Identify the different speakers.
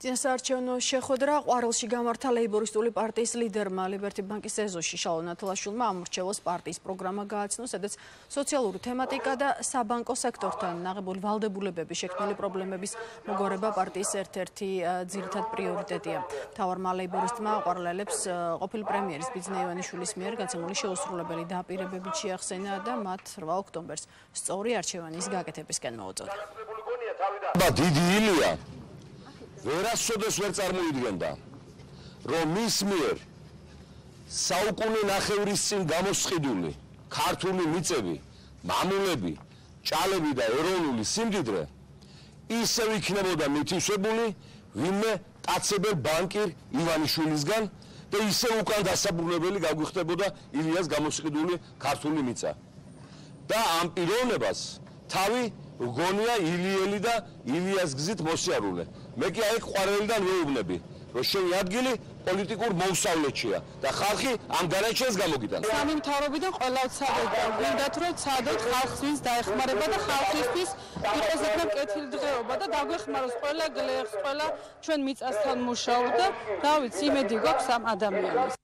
Speaker 1: წინასაარჩევნო შეხვედრა ყვარელში გამართა ლეიბორისტული პარტიის ლიდერმა ლიბერტი ბანკის ეზოში შალო ნათლაშვილმა ამორჩევოს პარტიის პროგრამა გააცნო, სადაც სოციალური თემატიკა და საბანკო სექტორთან ნაღებული ვალდებულებების შექმნილი პრობლემების მოგვარება პარტიის ერთ-ერთი ძირითად პრიორიტეტია. თავარმა ლეიბორისტმა ყვარლელებს ყოფილი პრემიერის ბიძინა ივანიშვილის მიერ გაცემული შეუსრულებელი დაპირებებით შეახსენა და მათ 8 ოქტომბერს სწორი არჩევანის გაკეთებისკენ მოუწოდა.
Speaker 2: და დიდი ილია ვერასოდეს ვერ წარმოიდგენდა რომ მის მიერ საუკუნე ნახევრის წინ გამოსყიდული ქართული მიწები, მამულები, ჭალები და ეროვნული სიმდიდრე ისევ იქნებოდა მითვისებული ვინმე კაცებელ ბანკირ ივანიშვილისგან და ისევ უკან დასაბრუნებელი გაგვიხდებოდა ილიას გამოსყიდული ქართული მიწა. და ამ პიროვნებას თავი გონია ილიელი და ილიას გზით მოსიარულე. მე კი აი ყვარელიდან ვეუბნები, რომ შენი ადგილი პოლიტიკურ მოუსავლეთშია და ხალხი ამ განაჩენს გამოგიტანა.
Speaker 3: სამი მთავრობიდან ყველა ცადოთ და გინდათ რომ ცადოთ ხალხის დაეხმარება და ხალხისთვის იყოს ეგრე კეთილი დღეობა და დაგვეხმაროს ყველა გლეხს, ყველა ჩვენ მიწასთან მუშაობ და რა ვიცი, იმედი გვაქვს ამ ადამიანს.